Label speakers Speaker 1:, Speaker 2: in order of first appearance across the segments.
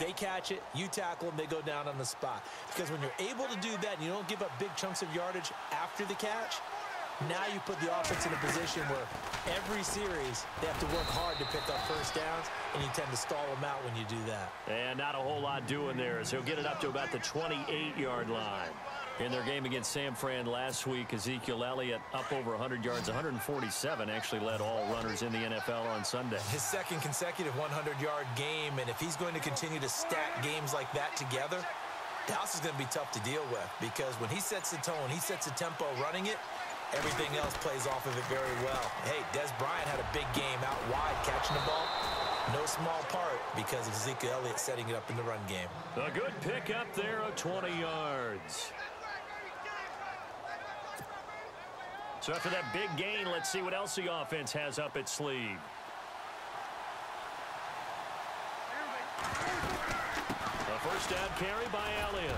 Speaker 1: They catch it, you tackle them, they go down on the spot. Because when you're able to do that and you don't give up big chunks of yardage after the catch, now you put the offense in a position where every series they have to work hard to pick up first downs, and you tend to stall them out when you do that.
Speaker 2: And not a whole lot doing there as he'll get it up to about the 28-yard line. In their game against San Fran last week, Ezekiel Elliott up over 100 yards, 147, actually led all runners in the NFL on Sunday.
Speaker 1: His second consecutive 100-yard game, and if he's going to continue to stack games like that together, Dallas is going to be tough to deal with because when he sets the tone, he sets the tempo running it, everything else plays off of it very well. Hey, Dez Bryant had a big game out wide catching the ball. No small part because of Ezekiel Elliott setting it up in the run game.
Speaker 2: A good pick up there of 20 yards. So after that big gain, let's see what else the offense has up its sleeve. A first down carry by Elliott.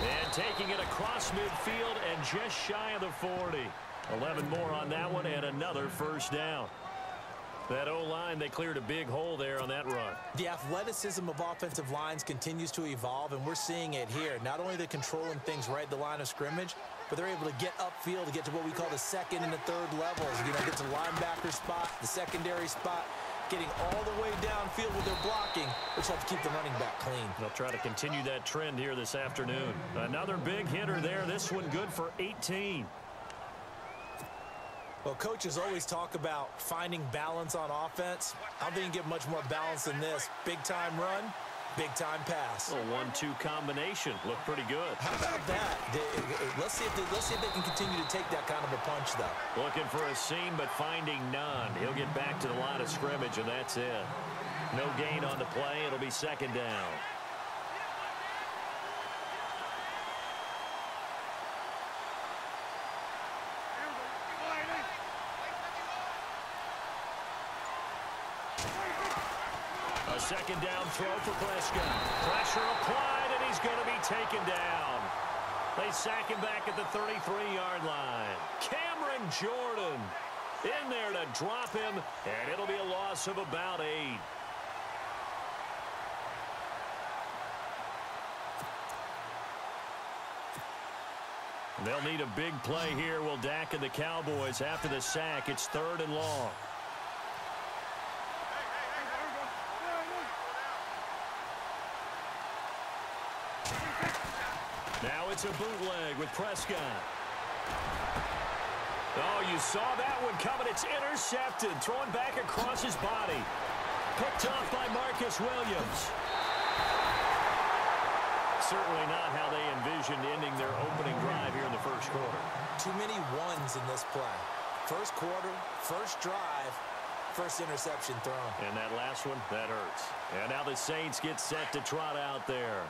Speaker 2: And taking it across midfield and just shy of the 40. 11 more on that one and another first down. That O-line, they cleared a big hole there on that run.
Speaker 1: The athleticism of offensive lines continues to evolve, and we're seeing it here. Not only they're controlling things right at the line of scrimmage, but they're able to get upfield to get to what we call the second and the third levels. You know, get to linebacker spot, the secondary spot, getting all the way downfield with their blocking, which helps keep the running back clean.
Speaker 2: They'll try to continue that trend here this afternoon. Another big hitter there. This one good for 18.
Speaker 1: Well, coaches always talk about finding balance on offense. I don't think you get much more balance than this. Big-time run, big-time pass.
Speaker 2: A one-two combination. Look pretty good.
Speaker 1: How about that? Uh, let's see, if they, let's see if they can continue to take that kind of a punch, though.
Speaker 2: Looking for a seam, but finding none. He'll get back to the line of scrimmage, and that's it. No gain on the play. It'll be second down. A second down throw for Prescott. Pressure applied, and he's going to be taken down. They sack him back at the 33-yard line. Cameron Jordan in there to drop him, and it'll be a loss of about eight. They'll need a big play here. Will Dak and the Cowboys after the sack. It's third and long. Now it's a bootleg with Prescott. Oh, you saw that one coming. It's intercepted. Thrown back across his body. Picked off by Marcus Williams. Certainly not how they envisioned ending their opening drive here in the first quarter.
Speaker 1: Too many ones in this play. First quarter, first drive, first interception thrown.
Speaker 2: And that last one, that hurts. And now the Saints get set to trot out there.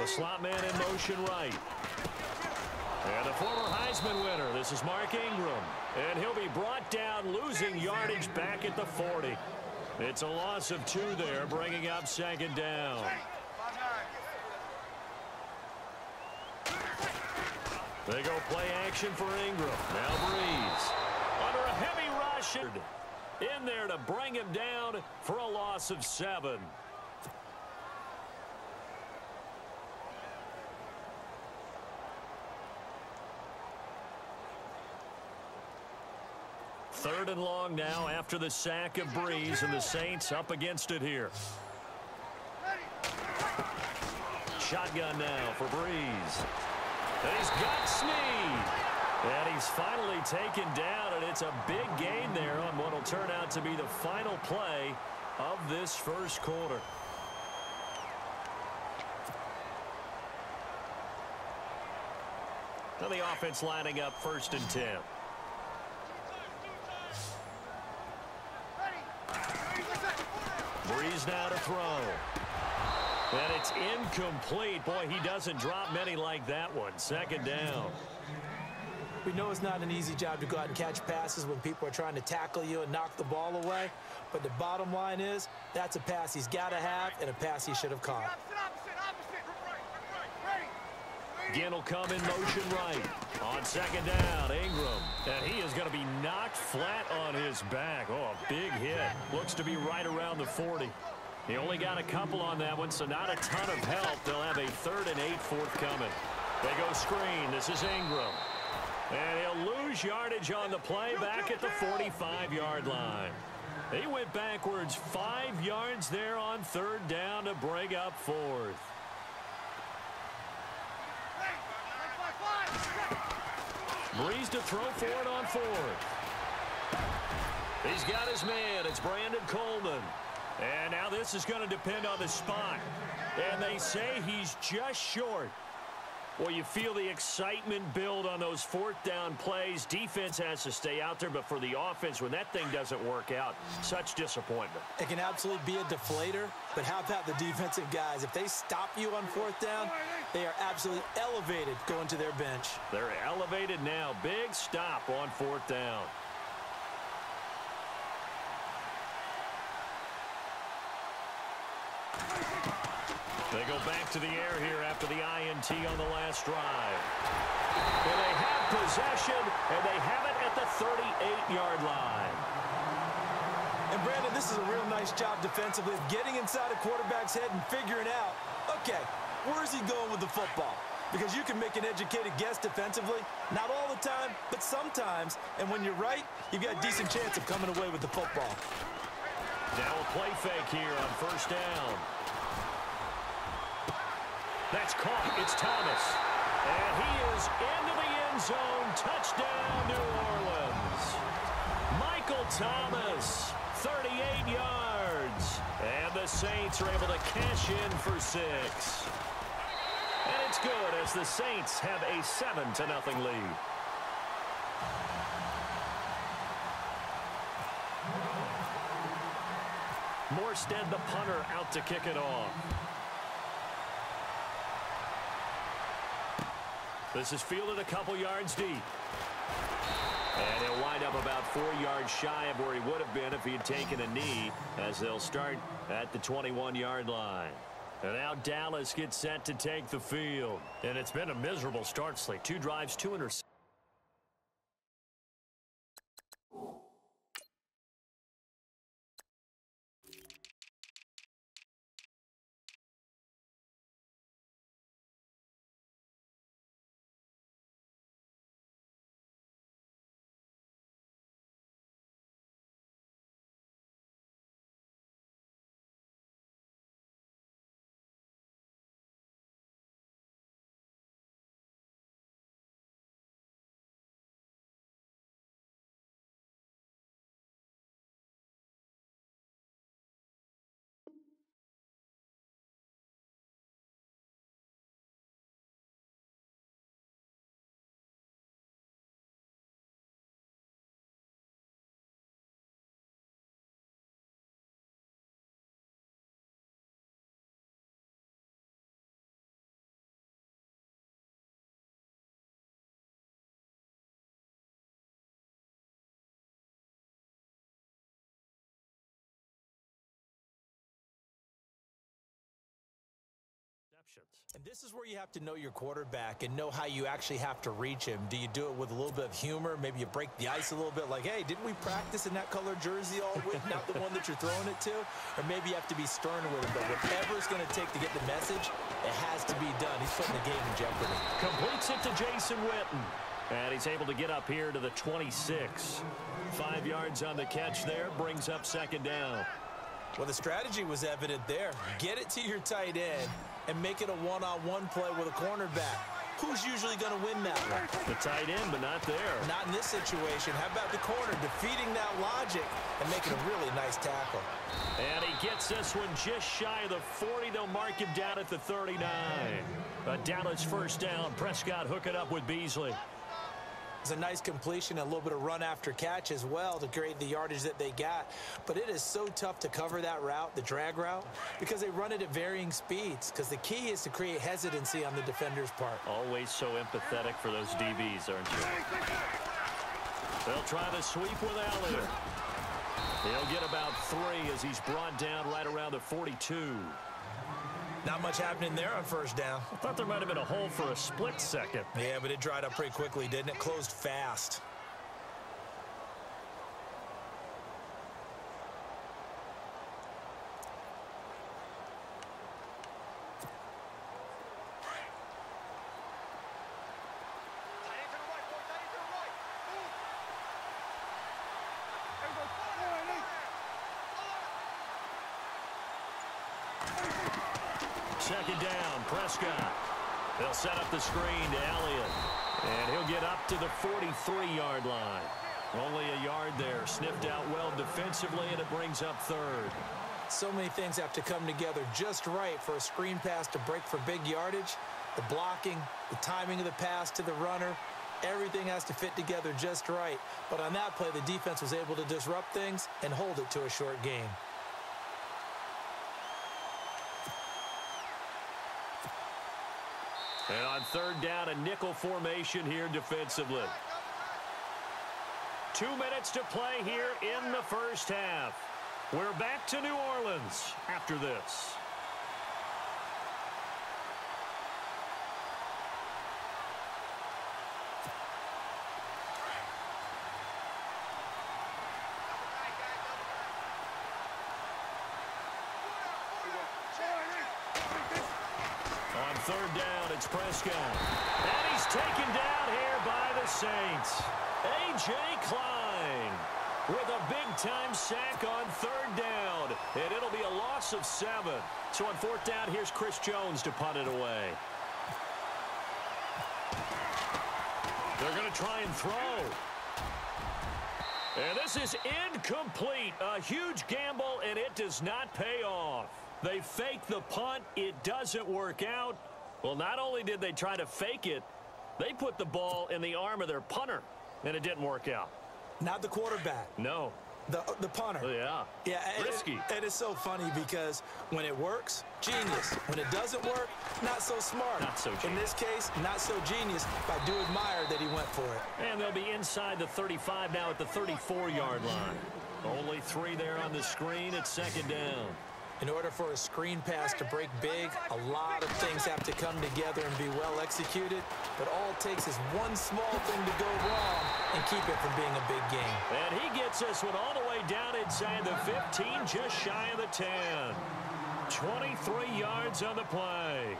Speaker 2: The slot man in motion right. And the former Heisman winner, this is Mark Ingram. And he'll be brought down, losing yardage back at the 40. It's a loss of two there, bringing up second down. They go play action for Ingram. Now Brees. Under a heavy rush. In there to bring him down for a loss of seven. Third and long now after the sack of Brees, and the Saints up against it here. Shotgun now for Brees. And he's got Snead. And he's finally taken down, and it's a big gain there on what will turn out to be the final play of this first quarter. Now the offense lining up first and 10. Brees now to throw. And it's incomplete. Boy, he doesn't drop many like that one. Second down.
Speaker 1: We know it's not an easy job to go out and catch passes when people are trying to tackle you and knock the ball away. But the bottom line is that's a pass he's got to have and a pass he should have caught.
Speaker 2: Ginn will come in motion right. On second down, Ingram. And he is going to be knocked flat on his back. Oh, a big hit. Looks to be right around the 40. He only got a couple on that one, so not a ton of help. They'll have a third and eight forthcoming. They go screen. This is Ingram. And he'll lose yardage on the play back at the 45-yard line. He went backwards five yards there on third down to break up fourth. Brees to throw for it on fourth. He's got his man. It's Brandon Coleman. And now this is going to depend on the spot. And they say he's just short. Well, you feel the excitement build on those fourth down plays. Defense has to stay out there, but for the offense, when that thing doesn't work out, such disappointment.
Speaker 1: It can absolutely be a deflator, but how about the defensive guys? If they stop you on fourth down, they are absolutely elevated going to their bench.
Speaker 2: They're elevated now. Big stop on fourth down. They go back to the air here after the INT on the last drive. And they have possession, and they have it at the 38-yard line.
Speaker 1: And Brandon, this is a real nice job defensively of getting inside a quarterback's head and figuring out, okay, where is he going with the football? Because you can make an educated guess defensively, not all the time, but sometimes. And when you're right, you've got a decent chance of coming away with the football.
Speaker 2: Now a play fake here on first down. That's caught. It's Thomas. And he is into the end zone. Touchdown, New Orleans. Michael Thomas, 38 yards. And the Saints are able to cash in for six. And it's good as the Saints have a 7 to nothing lead. Morstead, the punter, out to kick it off. This is fielded a couple yards deep. And he'll wind up about four yards shy of where he would have been if he had taken a knee as they'll start at the 21-yard line. And now Dallas gets set to take the field. And it's been a miserable start slate. Two drives, two interceptions.
Speaker 1: And this is where you have to know your quarterback and know how you actually have to reach him. Do you do it with a little bit of humor? Maybe you break the ice a little bit like, hey, didn't we practice in that color jersey all week, not the one that you're throwing it to? Or maybe you have to be stern with him. But whatever it's going to take to get the message, it has to be done. He's putting the game in jeopardy.
Speaker 2: Completes it to Jason Witten. And he's able to get up here to the 26. Five yards on the catch there, brings up second down.
Speaker 1: Well, the strategy was evident there. Get it to your tight end and make it a one-on-one -on -one play with a cornerback. Who's usually going to win that one?
Speaker 2: The tight end, but not there.
Speaker 1: Not in this situation. How about the corner defeating that logic and making a really nice tackle?
Speaker 2: And he gets this one just shy of the 40. They'll mark him down at the 39. A Dallas first down. Prescott hooking up with Beasley.
Speaker 1: It's a nice completion, a little bit of run after catch as well to create the yardage that they got. But it is so tough to cover that route, the drag route, because they run it at varying speeds. Because the key is to create hesitancy on the defender's part.
Speaker 2: Always so empathetic for those DBs, aren't you? They'll try the sweep with Elliott. He'll get about three as he's brought down right around the 42.
Speaker 1: Not much happening there on first down.
Speaker 2: I thought there might have been a hole for a split second.
Speaker 1: Yeah, but it dried up pretty quickly, didn't it? Closed fast.
Speaker 2: Second down, Prescott. They'll set up the screen to Elliott. And he'll get up to the 43-yard line. Only a yard there. Sniffed out well defensively, and it brings up third.
Speaker 1: So many things have to come together just right for a screen pass to break for big yardage. The blocking, the timing of the pass to the runner, everything has to fit together just right. But on that play, the defense was able to disrupt things and hold it to a short game.
Speaker 2: And on third down, a nickel formation here defensively. Two minutes to play here in the first half. We're back to New Orleans after this. Third down, it's Prescott. And he's taken down here by the Saints. A.J. Klein with a big-time sack on third down. And it'll be a loss of seven. So on fourth down, here's Chris Jones to punt it away. They're going to try and throw. And this is incomplete. A huge gamble, and it does not pay off. They fake the punt. It doesn't work out. Well, not only did they try to fake it, they put the ball in the arm of their punter, and it didn't work out.
Speaker 1: Not the quarterback.
Speaker 2: No.
Speaker 1: The, uh, the punter.
Speaker 2: Oh, yeah.
Speaker 1: Yeah.
Speaker 2: Risky.
Speaker 1: And, and it's so funny because when it works, genius. When it doesn't work, not so smart.
Speaker 2: Not so genius.
Speaker 1: In this case, not so genius, but I do admire that he went for it.
Speaker 2: And they'll be inside the 35 now at the 34-yard line. Only three there on the screen at second down.
Speaker 1: In order for a screen pass to break big, a lot of things have to come together and be well executed. But all it takes is one small thing to go wrong and keep it from being a big game.
Speaker 2: And he gets this one all the way down inside the 15, just shy of the 10. 23 yards on the play.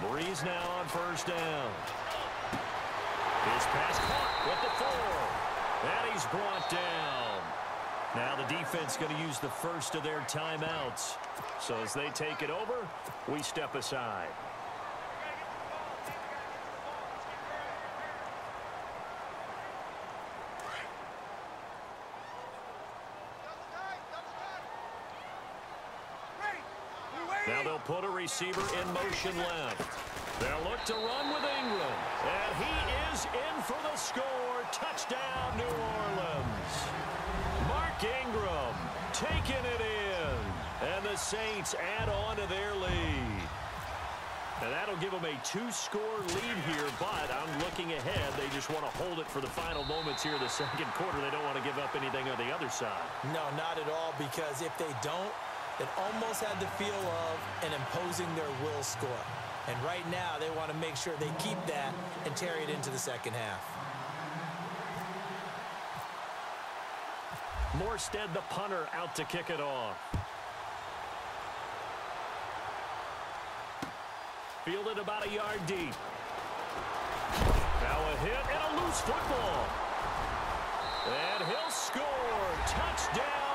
Speaker 2: Brees now on first down. His pass caught with the four. And he's brought down. Now the defense going to use the first of their timeouts. So as they take it over, we step aside. Now they'll put a receiver in motion left. They'll look to run with Ingram. And he is in for the score. Touchdown, New Orleans. Mark Ingram taking it in. And the Saints add on to their lead. And that'll give them a two-score lead here, but I'm looking ahead. They just want to hold it for the final moments here the second quarter. They don't want to give up anything on the other side.
Speaker 1: No, not at all, because if they don't, it almost had the feel of an imposing their will score. And right now, they want to make sure they keep that and carry it into the second half.
Speaker 2: Morstead, the punter, out to kick it off. Fielded about a yard deep. Now a hit and a loose football. And he'll score. Touchdown.